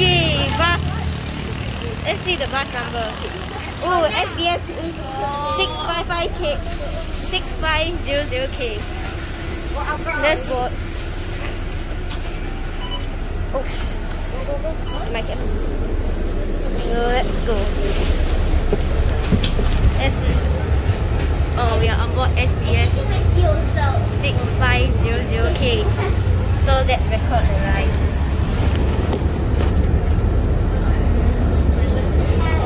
Okay, bus. Let's see the bus number. Oh, SBS 655K. 6500K. Let's go. Oh, my. So let's go. Let's see. Oh, we are on board SBS 6500K. So let's record the ride.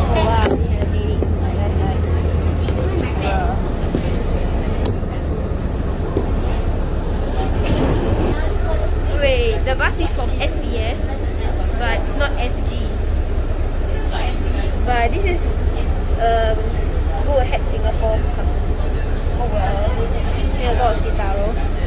Oh wow, this is really nice ride. Uh, Wait, the bus is from SBS, but it's not SG. But this is um, Go Ahead Singapore. Oh well, here got Citaro.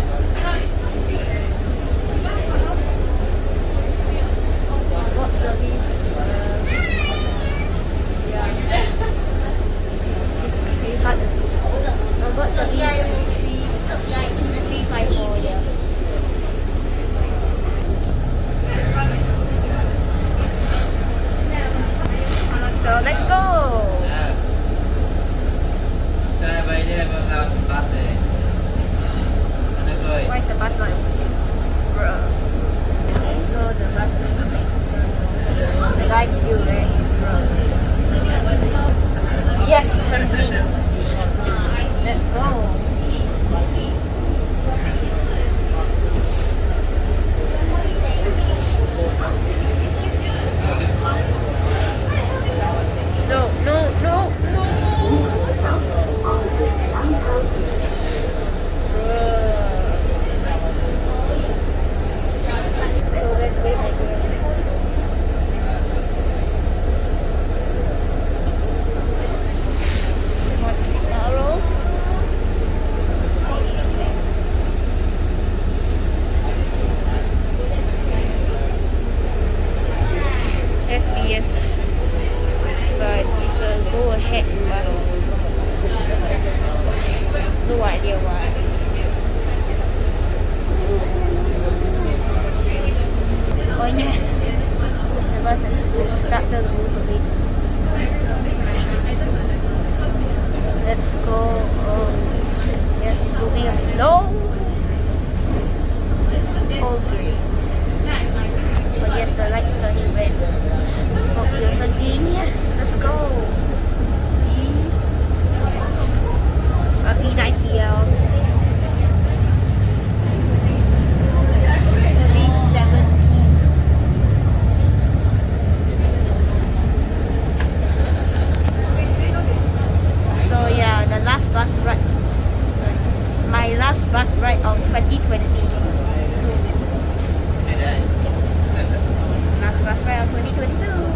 Let's go. Why is the bus not Yes. The a bit. Let's go. Um, yes, moving a bit low. bus ride of 2020. Last bus ride of 2022.